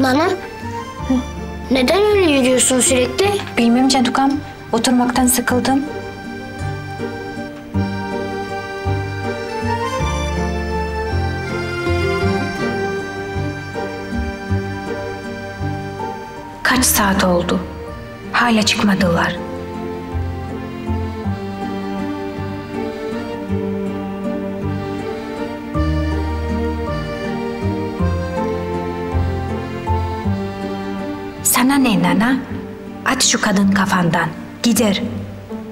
Nana, neden öyle yürüyorsun sürekli? Bilmem Cantukam. Oturmaktan sıkıldım. Kaç saat oldu? Hala çıkmadılar. Sana ne Nana? At şu kadın kafandan. Gider.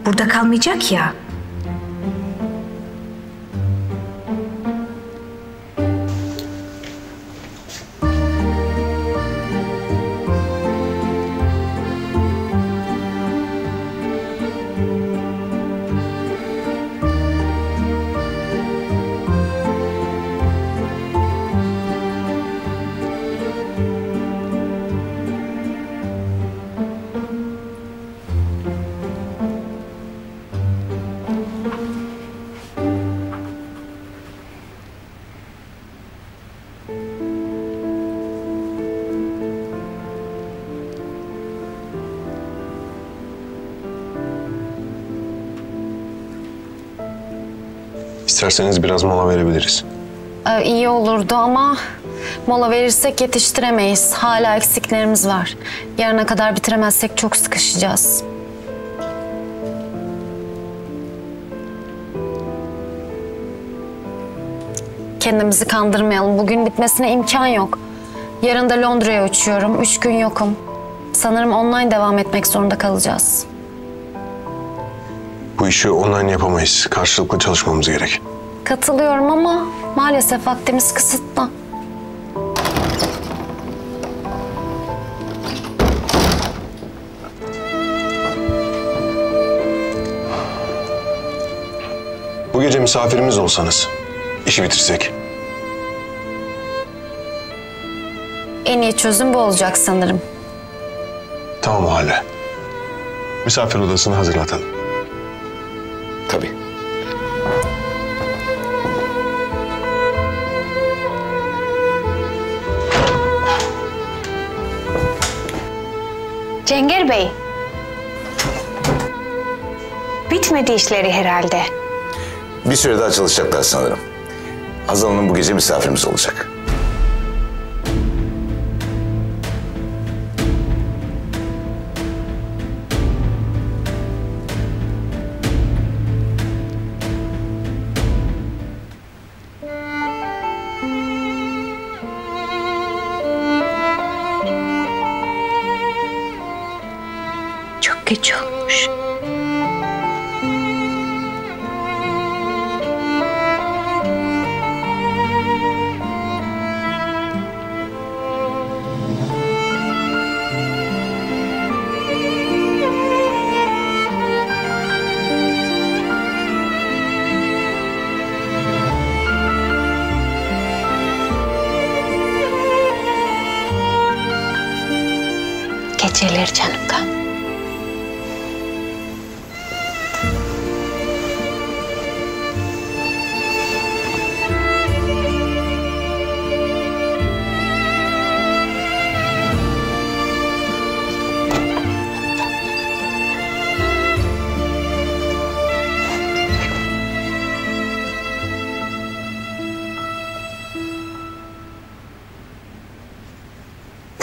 Burada kalmayacak ya. İsterseniz biraz mola verebiliriz. Ee, iyi olurdu ama mola verirsek yetiştiremeyiz. Hala eksiklerimiz var. Yarına kadar bitiremezsek çok sıkışacağız. Kendimizi kandırmayalım. Bugün bitmesine imkan yok. Yarın da Londra'ya uçuyorum. Üç gün yokum. Sanırım online devam etmek zorunda kalacağız. Bu işi online yapamayız. Karşılıklı çalışmamız gerek. Katılıyorum ama maalesef vaktimiz kısıtlı. Bu gece misafirimiz olsanız, işi bitirsek. En iyi çözüm bu olacak sanırım. Tamam o halde. Misafir odasını hazırlatalım. Cenger Bey. Bitmedi işleri herhalde. Bir süre daha çalışacaklar sanırım. Hazal Hanım bu gece misafirimiz olacak. Çok geç olmuş. Geceler canım.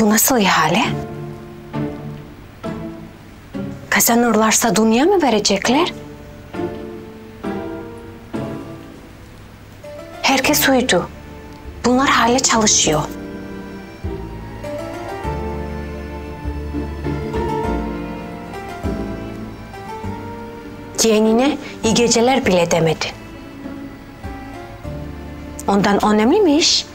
Bu nasıl ihale? Kazanırlarsa dünya mı verecekler? Herkes uyudu. Bunlar hala çalışıyor. Yeğenine iyi geceler bile demedin. Ondan önemli mi iş?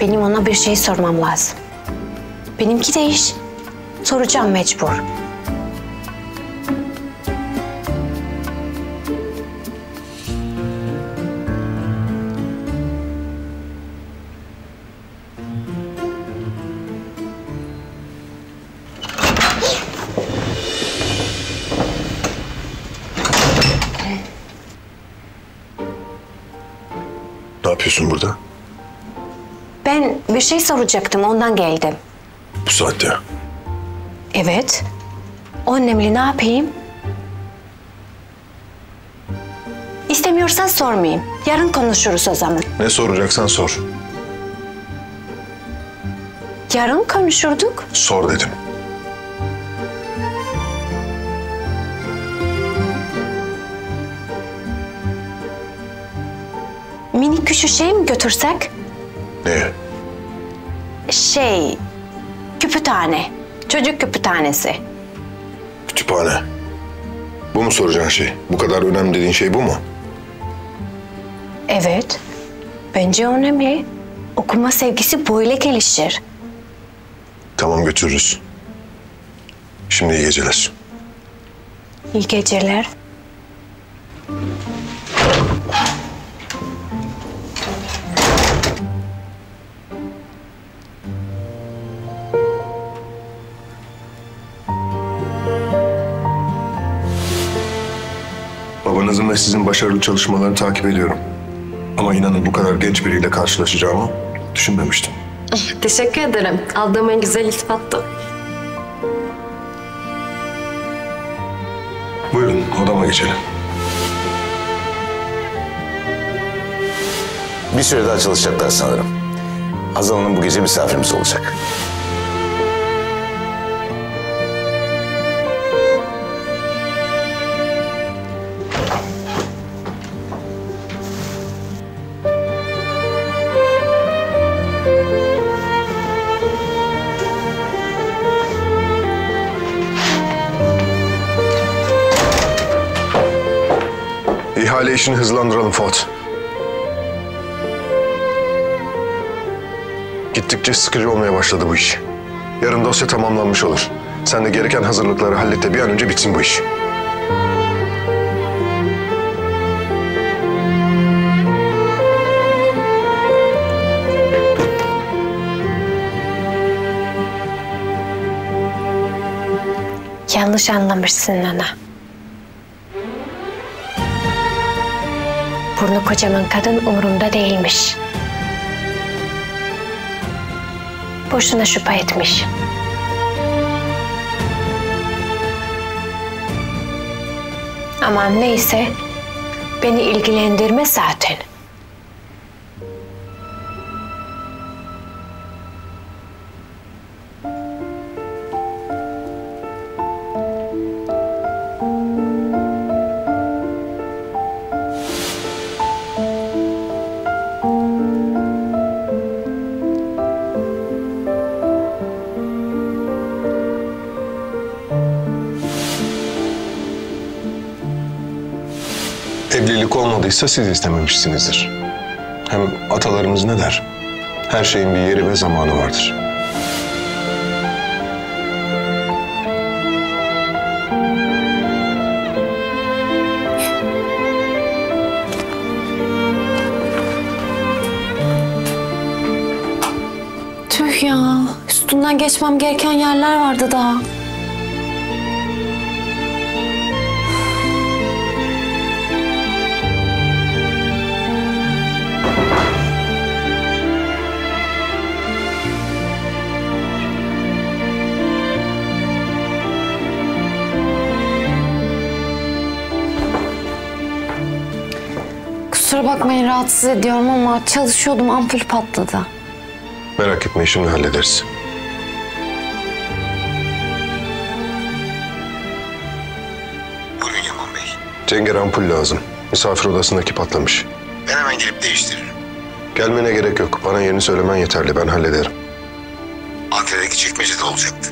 Benim ona bir şey sormam lazım. Benimki de iş. Soracağım mecbur. Ne yapıyorsun burada? Ben bir şey soracaktım ondan geldim. Bu saatte. Evet. O önemli ne yapayım? İstemiyorsan sormayayım. Yarın konuşuruz o zaman. Ne soracaksan sor. Yarın konuşurduk. Sor dedim. Minik küçük şey mi götürsek? Ne? Şey, küpütane. Çocuk küpütanesi. Kütüphane. Bu mu soracağın şey? Bu kadar önemli dediğin şey bu mu? Evet. Bence önemli. Okuma sevgisi böyle gelişir. Tamam götürürüz. Şimdi iyi geceler. İyi geceler. Babanızın ve sizin başarılı çalışmalarını takip ediyorum. Ama inanın bu kadar genç biriyle karşılaşacağımı düşünmemiştim. Teşekkür ederim. Aldığım en güzel iltifattı. Buyurun odama geçelim. Bir süre daha çalışacaklar sanırım. Hazal Hanım bu gece misafirimiz olacak. İhale işini hızlandıralım Fuat. Gittikçe sıkıcı olmaya başladı bu iş. Yarın dosya tamamlanmış olur. Sen de gereken hazırlıkları hallet de bir an önce bitsin bu iş. Yanlış anlamışsın Nana. Burnu kocaman kadın umurumda değilmiş. Boşuna şüphe etmiş. Aman neyse, beni ilgilendirmez zaten. Olmadıysa siz istememişsinizdir. Hem atalarımız ne der? Her şeyin bir yeri ve zamanı vardır. Tüh ya. Üstünden geçmem gereken yerler vardı daha. Kusura bakmayın rahatsız ediyorum ama çalışıyordum ampul patladı. Merak etme şimdi hallederiz. Buyurun Yaman Bey. Cenger ampul lazım. Misafir odasındaki patlamış. Ben hemen gelip değiştiririm. Gelmene gerek yok. Bana yerini söylemen yeterli. Ben hallederim. Ankara'daki çekmecede olacaktı.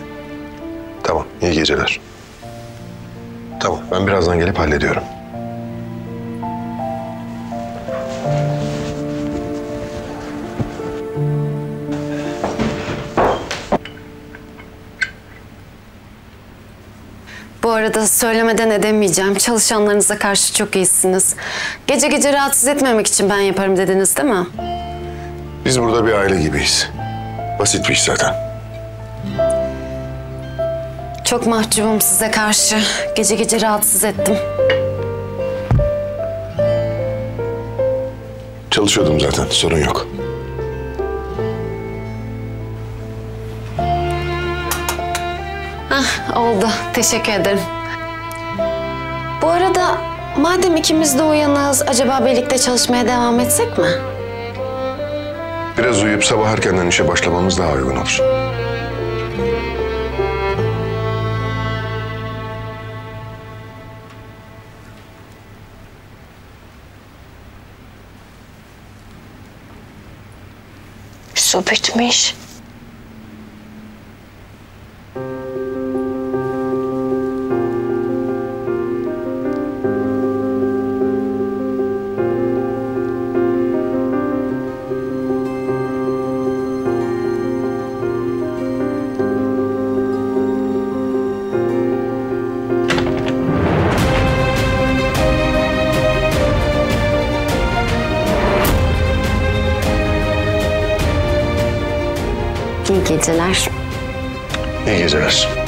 Tamam. iyi geceler. Tamam. Ben birazdan gelip hallediyorum. Arada söylemeden edemeyeceğim. Çalışanlarınıza karşı çok iyisiniz. Gece gece rahatsız etmemek için ben yaparım dediniz değil mi? Biz burada bir aile gibiyiz. Basit bir iş zaten. Çok mahcubum size karşı. Gece gece rahatsız ettim. Çalışıyordum zaten, sorun yok. Oldu. Teşekkür ederim. Bu arada madem ikimiz de uyanığız acaba birlikte çalışmaya devam etsek mi? Biraz uyuyup sabah erkenden işe başlamamız daha uygun olur. Su bitmiş. Geceler. İyi geceler.